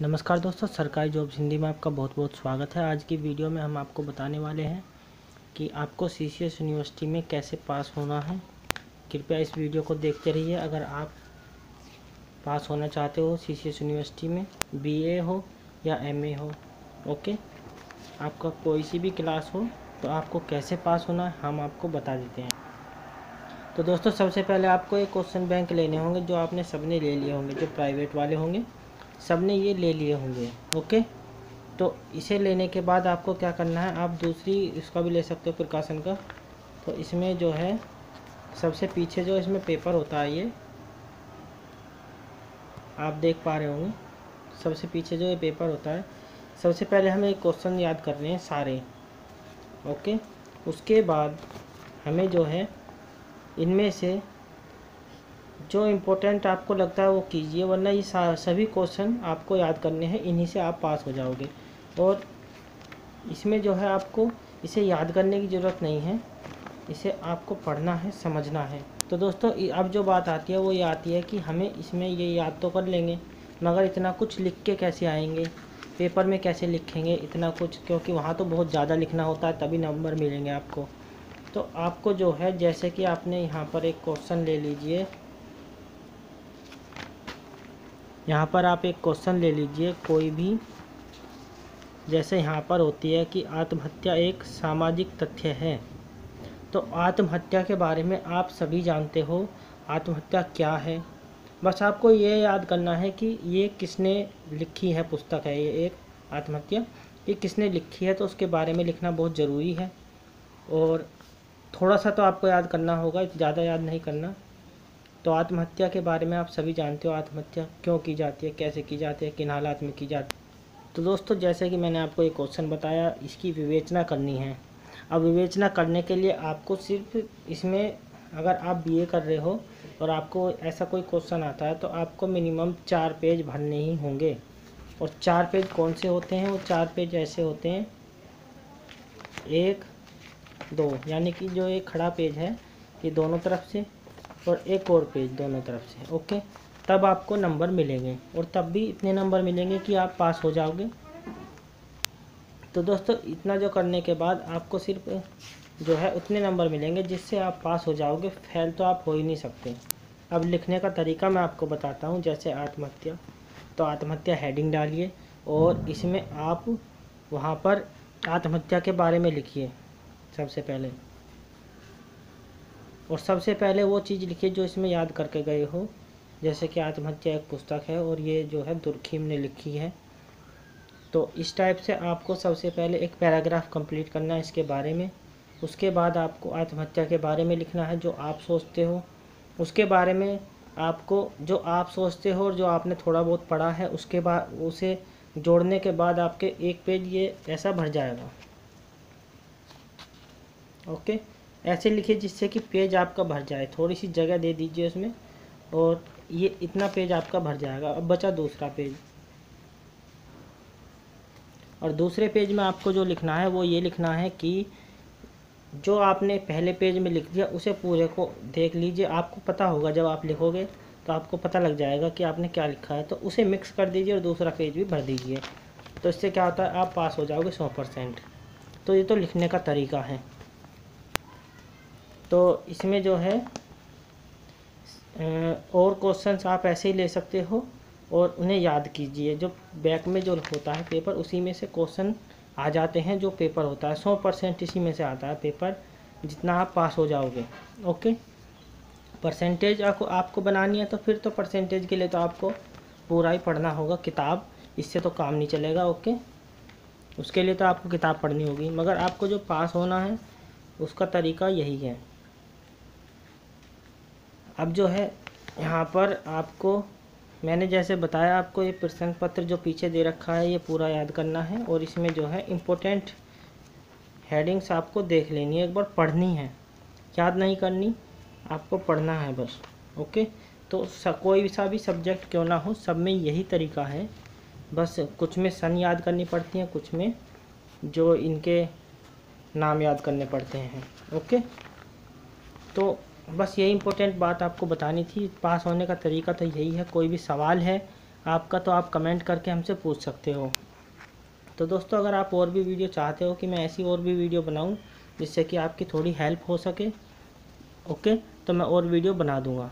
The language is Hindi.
नमस्कार दोस्तों, सरकारी जॉब हिंदी में आपका बहुत बहुत स्वागत है। आज की वीडियो में हम आपको बताने वाले हैं कि आपको सीसीएस यूनिवर्सिटी में कैसे पास होना है। कृपया इस वीडियो को देखते रहिए। अगर आप पास होना चाहते हो सीसीएस यूनिवर्सिटी में बीए हो या एमए हो, ओके? आपका कोई सी भी क्लास हो तो आपको कैसे पास होना है, हम आपको बता देते हैं। तो दोस्तों, सबसे पहले आपको एक क्वेश्चन बैंक लेने होंगे, जो आपने सबने ले लिए होंगे, जो प्राइवेट वाले होंगे। सबने ये ले लिए होंगे, ओके? तो इसे लेने के बाद आपको क्या करना है, आप दूसरी, इसका भी ले सकते हो प्रिकॉशन का। तो इसमें जो है, सबसे पीछे जो इसमें पेपर होता है ये, आप देख पा रहे होंगे, सबसे पीछे जो ये पेपर होता है, सबसे पहले हमें एक क्वेश्चन याद करने हैं सारे, ओके? उसके बाद हमें जो है, इनमें से जो इम्पोर्टेंट आपको लगता है वो कीजिए, वरना ये सभी क्वेश्चन आपको याद करने हैं, इन्हीं से आप पास हो जाओगे। और इसमें जो है आपको इसे याद करने की ज़रूरत नहीं है, इसे आपको पढ़ना है, समझना है। तो दोस्तों अब जो बात आती है, वो ये आती है कि हमें इसमें ये याद तो कर लेंगे, मगर इतना कुछ लिख के कैसे आएँगे पेपर में कैसे लिखेंगे, इतना कुछ, क्योंकि वहाँ तो बहुत ज़्यादा लिखना होता है, तभी नंबर मिलेंगे आपको। तो आपको जो है, जैसे कि आपने यहाँ पर एक क्वेश्चन ले लीजिए यहाँ पर आप एक क्वेश्चन ले लीजिए, कोई भी जैसे यहाँ पर होती है कि आत्महत्या एक सामाजिक तथ्य है। तो आत्महत्या के बारे में आप सभी जानते हो, आत्महत्या क्या है? बस आपको ये याद करना है कि ये किसने लिखी है पुस्तक है, ये एक आत्महत्या। ये किसने लिखी है तो उसके बारे में लिखना बहुत ज़रूरी है। और थोड़ा सा तो आपको याद करना होगा, ज़्यादा याद नहीं करना। तो आत्महत्या के बारे में आप सभी जानते हो आत्महत्या क्यों की जाती है, कैसे की जाती है, किन हालात में की जाती है। तो दोस्तों, जैसे कि मैंने आपको एक क्वेश्चन बताया, इसकी विवेचना करनी है। अब विवेचना करने के लिए आपको सिर्फ़ इसमें अगर आप बीए कर रहे हो और आपको ऐसा कोई क्वेश्चन आता है तो आपको मिनिमम चार पेज भरने ही होंगे। और चार पेज कौन से होते हैं? वो चार पेज ऐसे होते हैं। एक, दो, यानी कि जो एक खड़ा पेज है, ये दोनों तरफ़ से और एक और पेज दोनों तरफ़ से ओके तब आपको नंबर मिलेंगे और तब भी इतने नंबर मिलेंगे कि आप पास हो जाओगे। तो दोस्तों, इतना जो करने के बाद आपको सिर्फ़, जो है, उतने नंबर मिलेंगे जिससे आप पास हो जाओगे। फेल तो आप हो ही नहीं सकते। अब लिखने का तरीका मैं आपको बताता हूँ, जैसे आत्महत्या। तो आत्महत्या हेडिंग डालिए और इसमें आप वहाँ पर आत्महत्या के बारे में लिखिए सबसे पहले। और सबसे पहले वो चीज़ लिखिए जो इसमें याद करके गए हो, जैसे कि आत्महत्या एक पुस्तक है और ये जो है दुर्खीम ने लिखी है। तो इस टाइप से आपको सबसे पहले एक पैराग्राफ कंप्लीट करना है इसके बारे में। उसके बाद आपको आत्महत्या के बारे में लिखना है, जो आप सोचते हो। उसके बारे में आपको जो आप सोचते हो और जो आपने थोड़ा बहुत पढ़ा है, उसके बाद उसे जोड़ने के बाद आपके एक पेज ये ऐसा भर जाएगा। ओके? ऐसे लिखिए जिससे कि पेज आपका भर जाए। थोड़ी सी जगह दे दीजिए उसमें और ये इतना पेज आपका भर जाएगा। अब बचा दूसरा पेज। और दूसरे पेज में आपको जो लिखना है, वो ये लिखना है कि जो आपने पहले पेज में लिख दिया, उसे पूरे को देख लीजिए। आपको पता होगा, जब आप लिखोगे तो आपको पता लग जाएगा कि आपने क्या लिखा है। तो उसे मिक्स कर दीजिए और दूसरा पेज भी भर दीजिए। तो इससे क्या होता है, आप पास हो जाओगे सौ परसेंट। तो ये तो लिखने का तरीका है। तो इसमें जो है और क्वेश्चंस आप ऐसे ही ले सकते हो और उन्हें याद कीजिए। जो बैक में जो होता है पेपर उसी में से क्वेश्चन आ जाते हैं जो पेपर होता है। सौ परसेंट इसी में से आता है पेपर जितना आप पास हो जाओगे। ओके परसेंटेज आपको आपको बनानी है तो फिर तो परसेंटेज के लिए तो आपको पूरा ही पढ़ना होगा। किताब, इससे तो काम नहीं चलेगा ओके उसके लिए तो आपको किताब पढ़नी होगी। मगर आपको जो पास होना है, उसका तरीका यही है। अब जो है, यहाँ पर आपको, मैंने जैसे बताया आपको, ये प्रश्न पत्र जो पीछे दे रखा है, ये पूरा याद करना है और इसमें जो है इम्पोर्टेंट हेडिंग्स आपको देख लेनी है, एक बार पढ़नी है। याद नहीं करनी, आपको पढ़ना है बस ओके तो कोई सा भी सब्जेक्ट क्यों ना हो, सब में यही तरीका है। बस कुछ में सन याद करनी पड़ती हैं, कुछ में जो इनके नाम याद करने पड़ते हैं ओके तो बस यही इम्पोर्टेंट बात आपको बतानी थी, पास होने का तरीका तो यही है, कोई भी सवाल है आपका तो आप कमेंट करके हमसे पूछ सकते हो। तो दोस्तों, अगर आप और भी वीडियो चाहते हो कि मैं ऐसी और भी वीडियो बनाऊँ, जिससे कि आपकी थोड़ी हेल्प हो सके ओके तो मैं और वीडियो बना दूँगा।